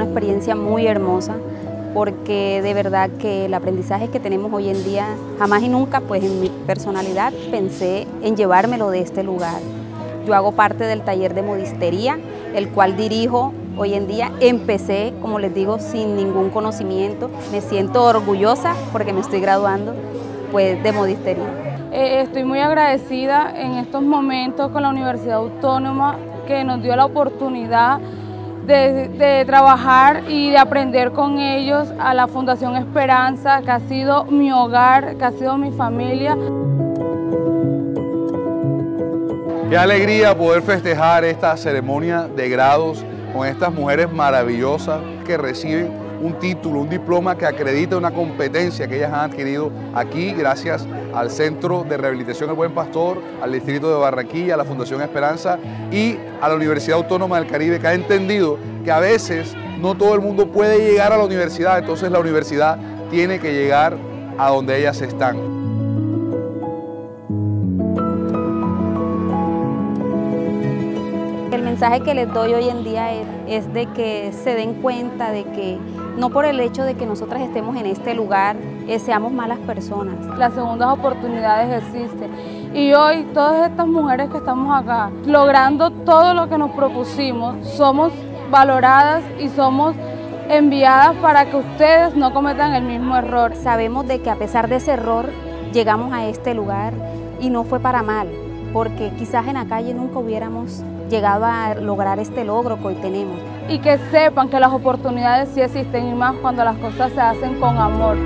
experiencia muy hermosa porque de verdad que el aprendizaje que tenemos hoy en día, jamás y nunca, pues en mi personalidad pensé en llevármelo de este lugar. Yo hago parte del taller de modistería, el cual dirijo hoy en día. Empecé, como les digo, sin ningún conocimiento. Me siento orgullosa porque me estoy graduando pues, de modistería. Eh, estoy muy agradecida en estos momentos con la Universidad Autónoma que nos dio la oportunidad de, trabajar y de aprender con ellos a la Fundación Esperanza, que ha sido mi hogar, que ha sido mi familia. Qué alegría poder festejar esta ceremonia de grados con estas mujeres maravillosas que reciben un título, un diploma que acredita una competencia que ellas han adquirido aquí gracias al Centro de Rehabilitación El Buen Pastor, al Distrito de Barranquilla, a la Fundación Esperanza y a la Universidad Autónoma del Caribe, que ha entendido que a veces no todo el mundo puede llegar a la universidad, entonces la universidad tiene que llegar a donde ellas están. El mensaje que les doy hoy en día es, de que se den cuenta de que no por el hecho de que nosotras estemos en este lugar eh, seamos malas personas. Las segundas oportunidades existen y hoy todas estas mujeres que estamos acá, logrando todo lo que nos propusimos, somos valoradas y somos enviadas para que ustedes no cometan el mismo error. Sabemos de que a pesar de ese error llegamos a este lugar y no fue para mal, porque quizás en la calle nunca hubiéramos llegado a lograr este logro que hoy tenemos. Y que sepan que las oportunidades sí existen y más cuando las cosas se hacen con amor.